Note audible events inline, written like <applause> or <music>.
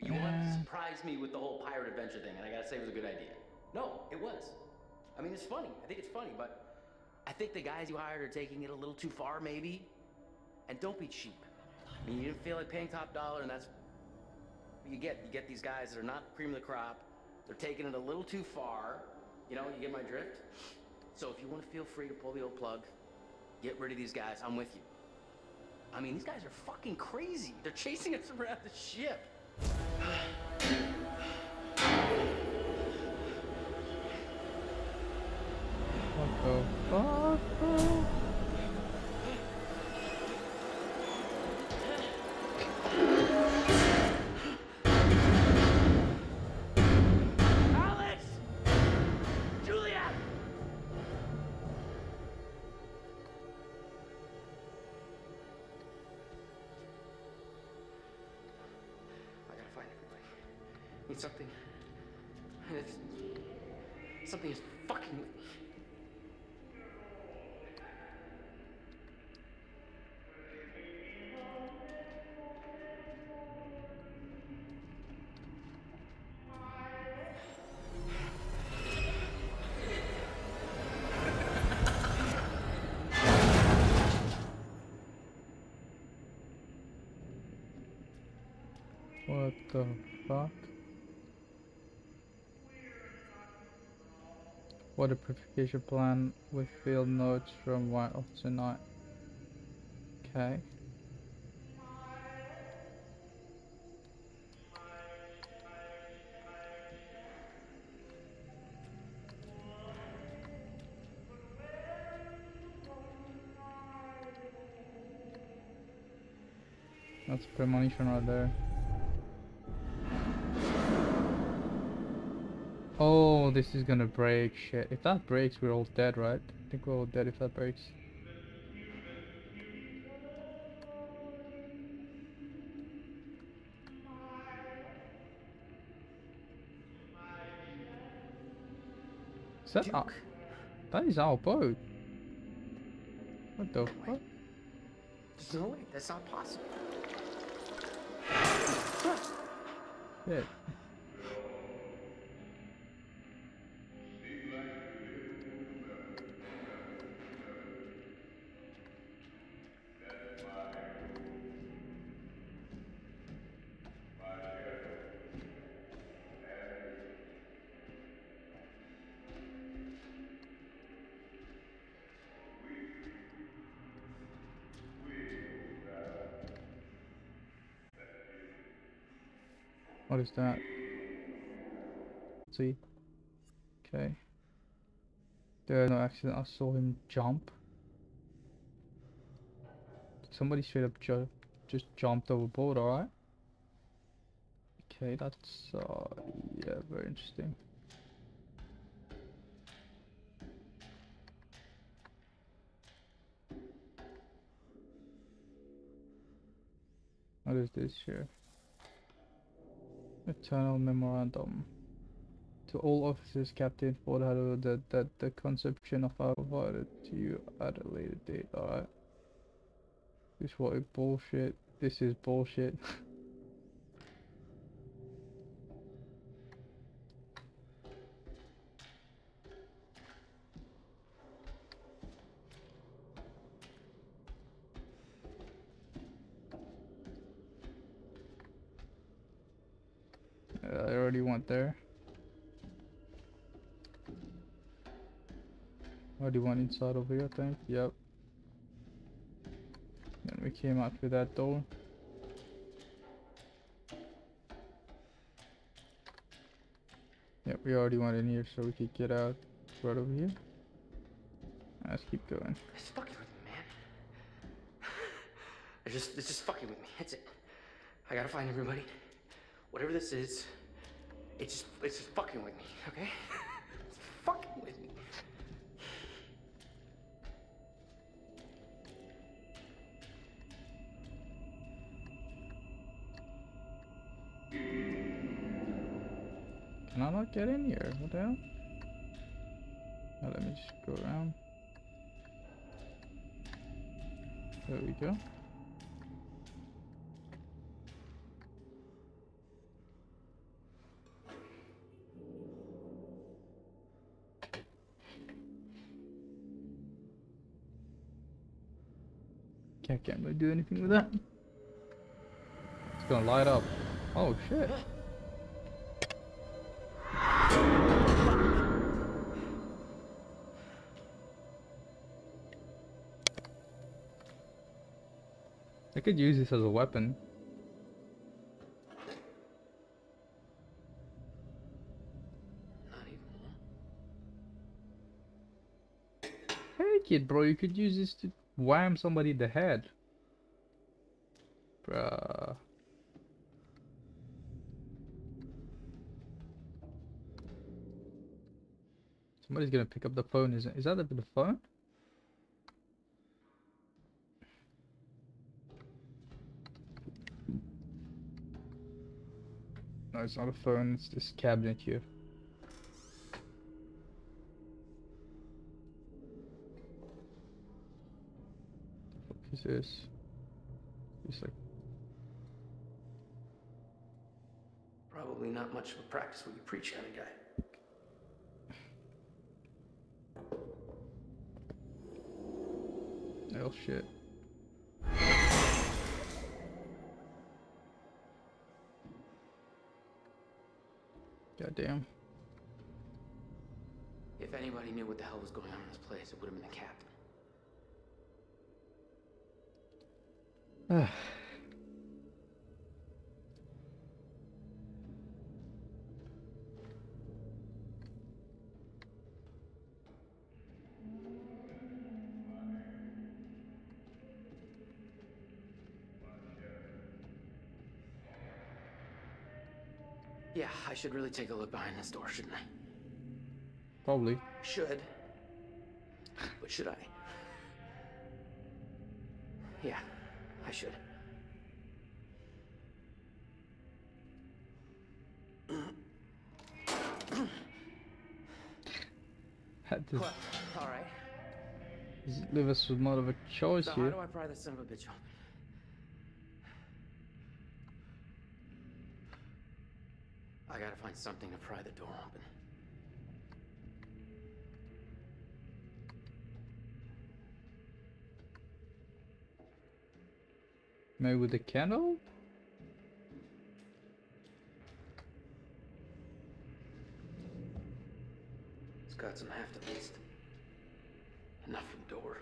But you wanted to surprise me with the whole pirate adventure thing, and I gotta say it was a good idea. No, it was. I mean, it's funny. I think it's funny, but I think the guys you hired are taking it a little too far, maybe. And don't be cheap. I mean, you didn't feel like paying top dollar, and that's what you get. You get these guys that are not cream of the crop. They're taking it a little too far. You know, you get my drift? So if you want to feel free to pull the old plug, get rid of these guys. I'm with you. I mean, these guys are fucking crazy. They're chasing us <laughs> around the ship. What the Need something. Something is fucking. What the fuck? Water purification plant with field notes from white of tonight. Okay. That's premonition right there. This is gonna break. Shit. If that breaks, we're all dead, right? I think we're all dead if that breaks. Is that our, that is our boat? What the fuck? There's no way. That's not possible. Shit. What is that? See? Okay. There no accident. I saw him jump. Somebody straight up ju just jumped overboard, alright? Okay, that's, uh, yeah, very interesting. What is this here? Eternal memorandum. To all officers, Captain Ford had ordered that the conception of our provided to you at a later date. Alright. This what bullshit. This is bullshit. <laughs> Uh, I already went there. Already went inside over here, I think. Yep. Then we came out through that door. Yep, we already went in here, so we could get out right over here. Let's keep going. It's fucking with me, man. <sighs> It's just, it's just fucking with me. That's it. I gotta find everybody. Whatever this is, it's it's just fucking with me, okay? <laughs> It's fucking with me. Can I not get in here? What the hell? Now let me just go around. There we go. I can't really do anything with that. It's gonna light up. Oh shit. I could use this as a weapon. Not even one. Heck it, bro. You could use this to wham somebody in the head. Bruh. Somebody's gonna pick up the phone, isn't is that the, the phone? No, it's not a phone, it's this cabinet here. Is this? It's like Probably not much of a practice when you preach kind of guy. oh shit. God damn. If anybody knew what the hell was going on in this place, it would have been the captain. <sighs> Yeah, I should really take a look behind this door, shouldn't I? Probably. Should. But should I? Yeah, I should. Had to Well, all right. leave us with more of a choice So how here. do I pry this son of a bitch open? I gotta find something to pry the door open. Maybe with a candle? It's got some half at. Enough for door.